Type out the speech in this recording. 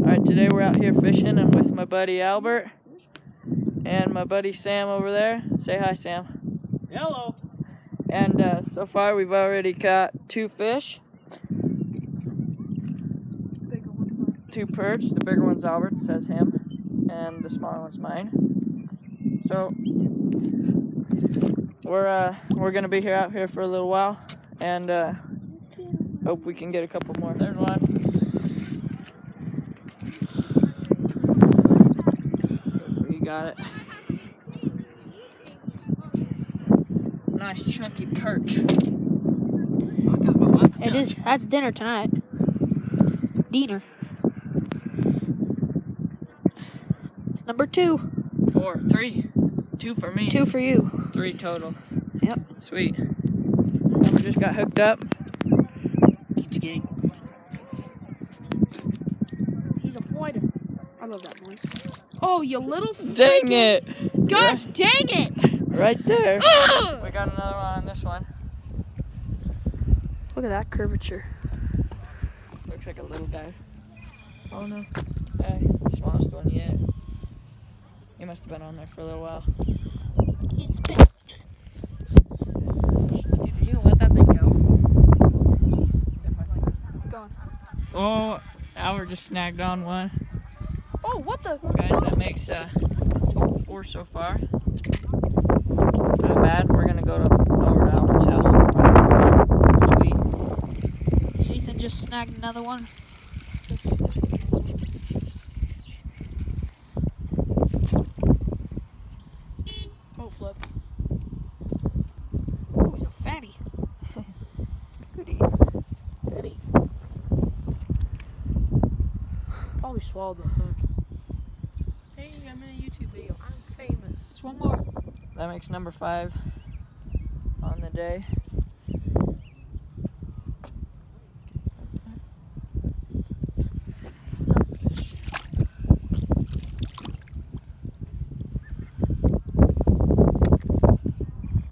Alright, today we're out here fishing. I'm with my buddy Albert and my buddy Sam over there. Say hi, Sam. Hello. And uh, so far we've already caught two fish. Two perch. The bigger one's Albert, says him. And the smaller one's mine. So we're uh, we're gonna be here out here for a little while and uh, hope we can get a couple more. There's one. Got it. Nice chunky perch. It is. That's dinner tonight. Dinner. It's number two. Four, three, two for me. Two for you. Three total. Yep. Sweet. We just got hooked up. He's a fighter. I love that noise. Oh, you little. Dang freaking- it! Gosh, dang it! Right there. Ugh! We got another one on this one. Look at that curvature. Looks like a little guy. Oh no. Hey, smallest one yet. He must have been on there for a little while. It's big. Dude, you let that thing go? Gone. Oh, Albert just snagged on one. Oh, what the? Guys, that makes uh, four so far. Not bad. We're gonna go to to Albert's house and find one. Sweet. Ethan just snagged another one. Oh, flip. Oh, he's a fatty. Goody. Goody. Probably swallowed the hook. Hey, I'm in a YouTube video. I'm famous. It's one more. That makes number five on the day.